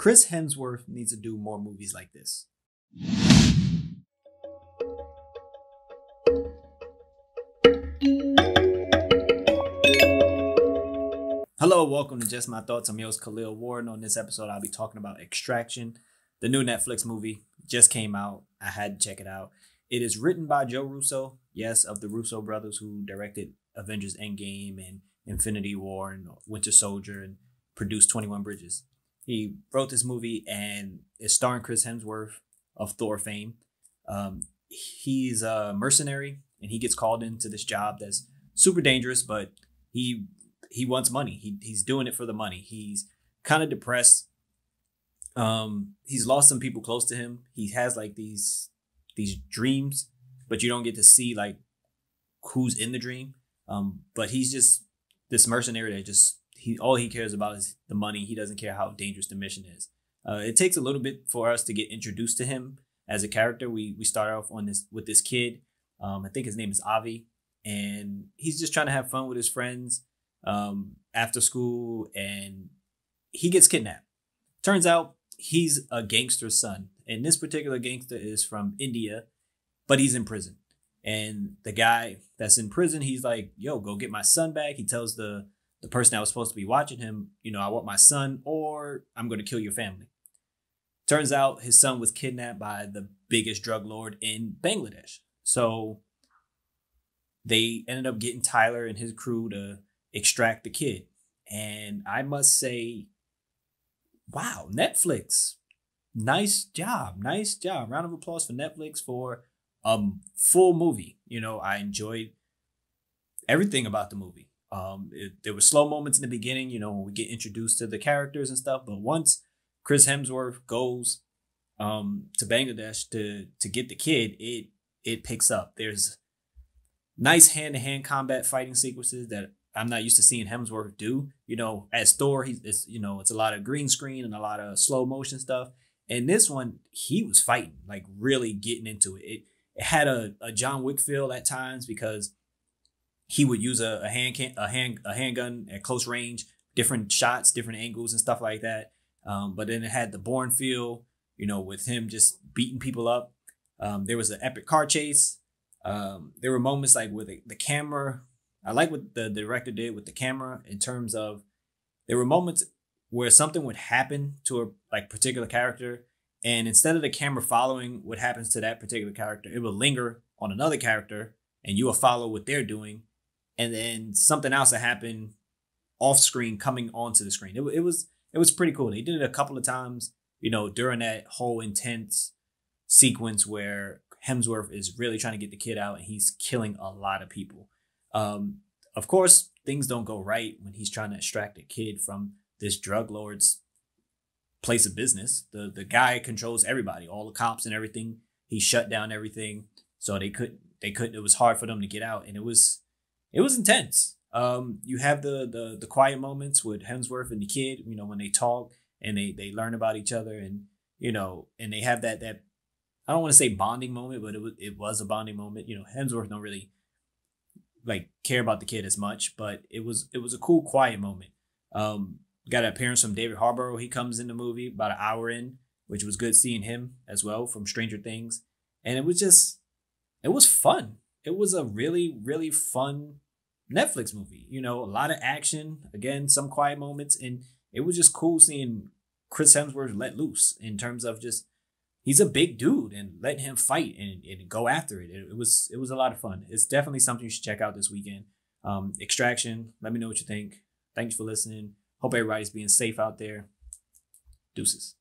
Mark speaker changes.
Speaker 1: Chris Hemsworth needs to do more movies like this. Hello, welcome to Just My Thoughts. I'm your host Khaleel Ward. On this episode, I'll be talking about Extraction, the new Netflix movie. Just came out. I had to check it out. It is written by Joe Russo, yes, of the Russo brothers who directed Avengers Endgame and Infinity War and Winter Soldier and produced 21 Bridges. He wrote this movie and it's starring Chris Hemsworth of Thor fame. Um, he's a mercenary and he gets called into this job that's super dangerous, but he he wants money. He he's doing it for the money. He's kind of depressed. Um, he's lost some people close to him. He has like these these dreams, but you don't get to see like who's in the dream. Um, but he's just this mercenary that just he all he cares about is the money. He doesn't care how dangerous the mission is. Uh, it takes a little bit for us to get introduced to him as a character. We we start off on this with this kid. Um, I think his name is Avi, and he's just trying to have fun with his friends um, after school, and he gets kidnapped. Turns out he's a gangster's son, and this particular gangster is from India, but he's in prison. And the guy that's in prison, he's like, "Yo, go get my son back." He tells the the person that was supposed to be watching him, "You know, I want my son, or I'm going to kill your family." Turns out his son was kidnapped by the biggest drug lord in Bangladesh. So they ended up getting Tyler and his crew to extract the kid. And I must say, wow, Netflix, nice job, nice job. Round of applause for Netflix for a full movie. You know, I enjoyed everything about the movie. Um, it, there were slow moments in the beginning, you know, when we get introduced to the characters and stuff. But once Chris Hemsworth goes um, to Bangladesh to to get the kid, it it picks up. There's nice hand to hand combat fighting sequences that I'm not used to seeing Hemsworth do. You know, as Thor, he's it's you know it's a lot of green screen and a lot of slow motion stuff. And this one, he was fighting, like really getting into it. It, it had a, a John Wick feel at times because he would use a, a hand can, a hand a handgun at close range, different shots, different angles and stuff like that. Um, but then it had the Bourne feel, you know, with him just beating people up. Um, there was an epic car chase. Um, there were moments like with the, the camera I like what the director did with the camera in terms of there were moments where something would happen to a like particular character, and instead of the camera following what happens to that particular character, it would linger on another character, and you will follow what they're doing, and then something else that happened off screen coming onto the screen. It, it was it was pretty cool. They did it a couple of times, you know, during that whole intense sequence where Hemsworth is really trying to get the kid out and he's killing a lot of people. Um, of course, things don't go right when he's trying to extract a kid from this drug lord's place of business. The the guy controls everybody, all the cops and everything. He shut down everything, so they couldn't they couldn't. It was hard for them to get out, and it was it was intense. Um, you have the the the quiet moments with Hemsworth and the kid. You know when they talk and they they learn about each other, and you know, and they have that that I don't want to say bonding moment, but it was it was a bonding moment. You know, Hemsworth don't really like care about the kid as much, but it was it was a cool quiet moment. Um, got an appearance from David Harbour. He comes in the movie about an hour in, which was good seeing him as well from Stranger Things, and it was just it was fun. It was a really really fun Netflix movie. You know, a lot of action. Again, some quiet moments, and it was just cool seeing Chris Hemsworth let loose in terms of just he's a big dude and letting him fight and, and go after it. it. it. was it was a lot of fun. It's definitely something you should check out this weekend. Um, Extraction. Let me know what you think. Thanks for listening. Hope everybody's being safe out there. Deuces.